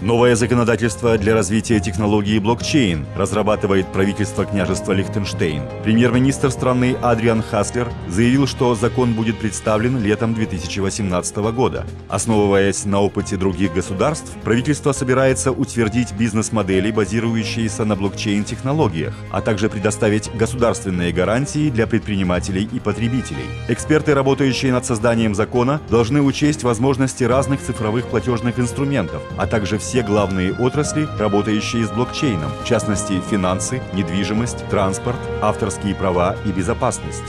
Новое законодательство для развития технологии блокчейн разрабатывает правительство княжества Лихтенштейн. Премьер-министр страны Адриан Хаслер заявил, что закон будет представлен летом 2018 года. Основываясь на опыте других государств, правительство собирается утвердить бизнес-модели, базирующиеся на блокчейн-технологиях, а также предоставить государственные гарантии для предпринимателей и потребителей. Эксперты, работающие над созданием закона, должны учесть возможности разных цифровых платежных инструментов, а также все главные отрасли, работающие с блокчейном, в частности финансы, недвижимость, транспорт, авторские права и безопасность.